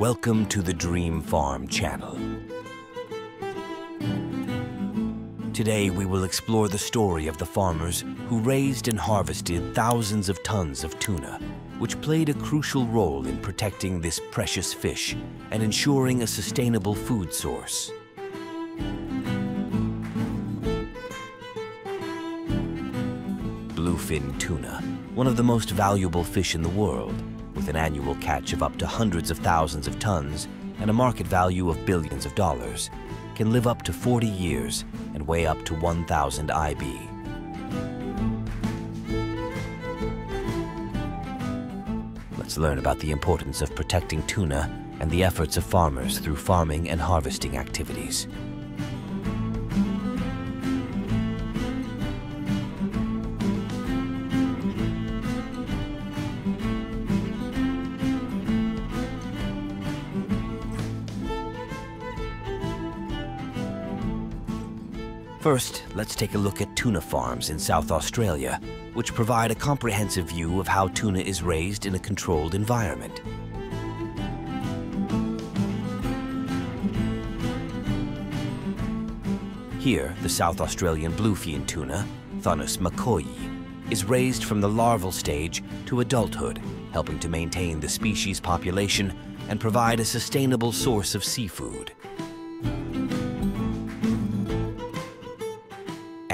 Welcome to the Dream Farm channel. Today we will explore the story of the farmers who raised and harvested thousands of tons of tuna, which played a crucial role in protecting this precious fish and ensuring a sustainable food source. Bluefin tuna, one of the most valuable fish in the world, with an annual catch of up to hundreds of thousands of tons and a market value of billions of dollars, can live up to 40 years and weigh up to 1,000 IB. Let's learn about the importance of protecting tuna and the efforts of farmers through farming and harvesting activities. First, let's take a look at tuna farms in South Australia, which provide a comprehensive view of how tuna is raised in a controlled environment. Here, the South Australian bluefin tuna, Thunnus maccoyii, is raised from the larval stage to adulthood, helping to maintain the species population and provide a sustainable source of seafood.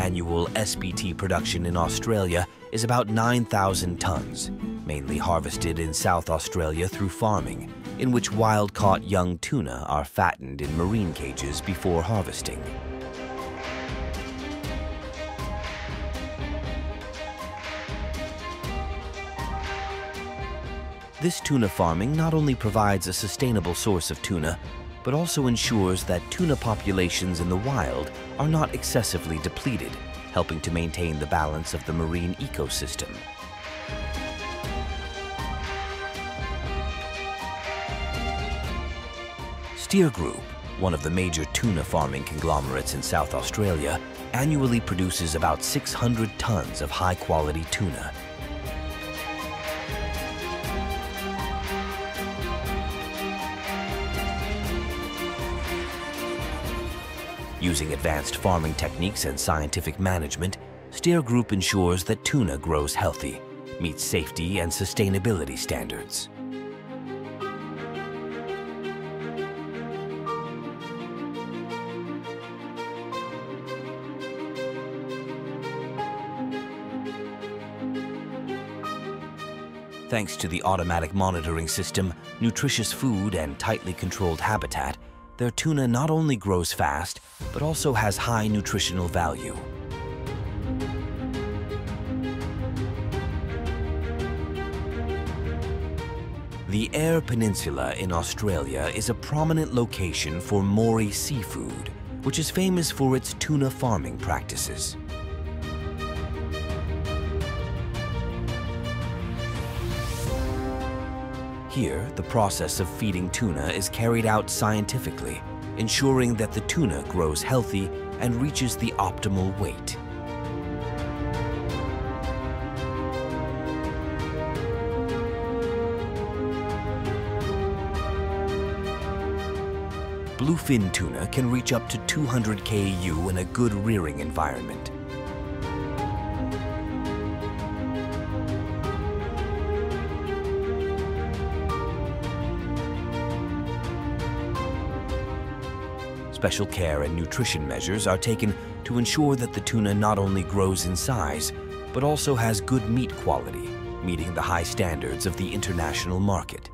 Annual SBT production in Australia is about 9,000 tons, mainly harvested in South Australia through farming, in which wild-caught young tuna are fattened in marine cages before harvesting. This tuna farming not only provides a sustainable source of tuna, but also ensures that tuna populations in the wild are not excessively depleted, helping to maintain the balance of the marine ecosystem. Stehr Group, one of the major tuna farming conglomerates in South Australia, annually produces about 600 tons of high-quality tuna, Using advanced farming techniques and scientific management, Stehr Group ensures that tuna grows healthy, meets safety and sustainability standards. Thanks to the automatic monitoring system, nutritious food, and tightly controlled habitat, their tuna not only grows fast, but also has high nutritional value. The Eyre Peninsula in Australia is a prominent location for Moree seafood, which is famous for its tuna farming practices. Here, the process of feeding tuna is carried out scientifically, ensuring that the tuna grows healthy and reaches the optimal weight. Bluefin tuna can reach up to 200 KU in a good rearing environment. Special care and nutrition measures are taken to ensure that the tuna not only grows in size, but also has good meat quality, meeting the high standards of the international market.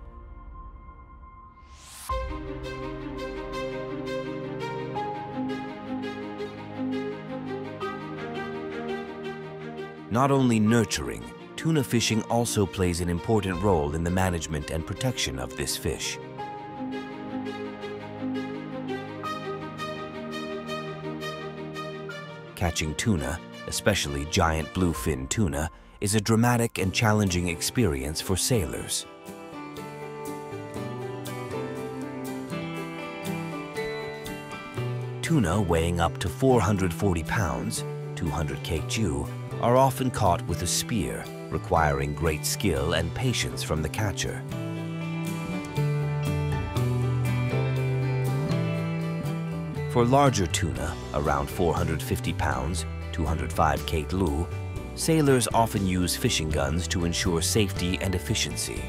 Not only nurturing, tuna fishing also plays an important role in the management and protection of this fish. Catching tuna, especially giant bluefin tuna, is a dramatic and challenging experience for sailors. Tuna weighing up to 440 pounds, 200 kg, are often caught with a spear, requiring great skill and patience from the catcher. For larger tuna, around 450 pounds, 205 Kate Lu, sailors often use fishing guns to ensure safety and efficiency.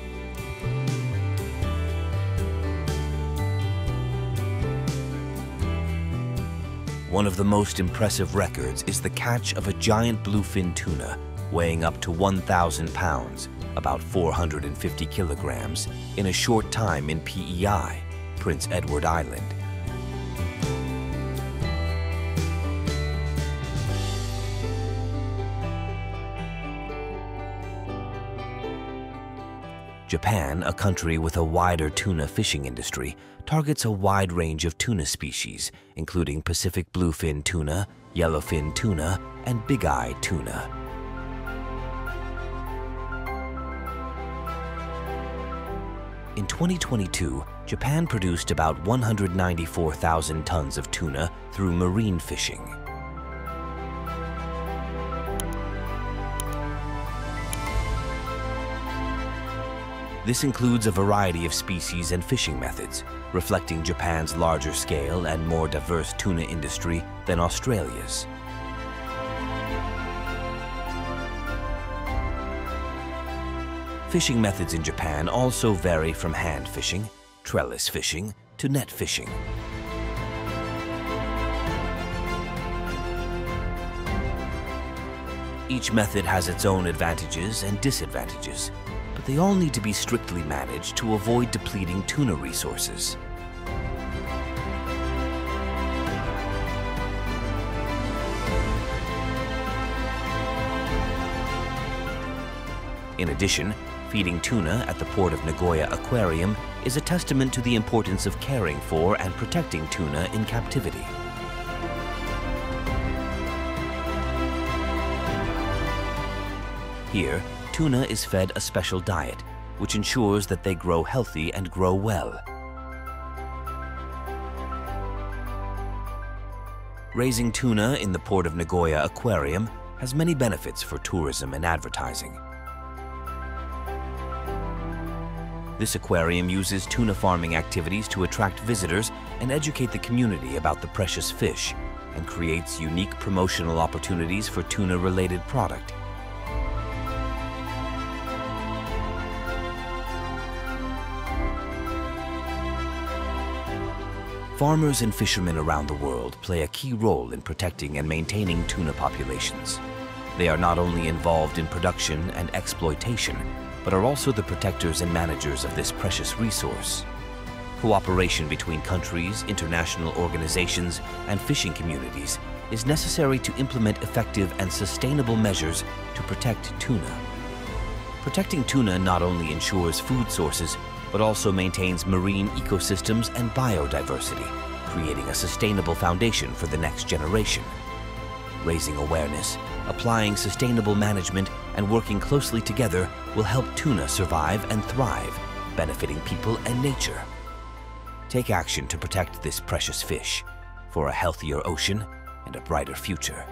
One of the most impressive records is the catch of a giant bluefin tuna weighing up to 1,000 pounds, about 450 kilograms, in a short time in PEI, Prince Edward Island. Japan, a country with a wider tuna fishing industry, targets a wide range of tuna species, including Pacific bluefin tuna, yellowfin tuna, and big-eye tuna. In 2022, Japan produced about 194,000 tons of tuna through marine fishing. This includes a variety of species and fishing methods, reflecting Japan's larger scale and more diverse tuna industry than Australia's. Fishing methods in Japan also vary from hand fishing, trellis fishing, to net fishing. Each method has its own advantages and disadvantages, but they all need to be strictly managed to avoid depleting tuna resources. In addition, feeding tuna at the port of Nagoya Aquarium is a testament to the importance of caring for and protecting tuna in captivity. Here, tuna is fed a special diet, which ensures that they grow healthy and grow well. Raising tuna in the port of Nagoya Aquarium has many benefits for tourism and advertising. This aquarium uses tuna farming activities to attract visitors and educate the community about the precious fish and creates unique promotional opportunities for tuna-related product. Farmers and fishermen around the world play a key role in protecting and maintaining tuna populations. They are not only involved in production and exploitation, but are also the protectors and managers of this precious resource. Cooperation between countries, international organizations, and fishing communities is necessary to implement effective and sustainable measures to protect tuna. Protecting tuna not only ensures food sources, but also maintains marine ecosystems and biodiversity, creating a sustainable foundation for the next generation. Raising awareness, applying sustainable management, and working closely together will help tuna survive and thrive, benefiting people and nature. Take action to protect this precious fish for a healthier ocean and a brighter future.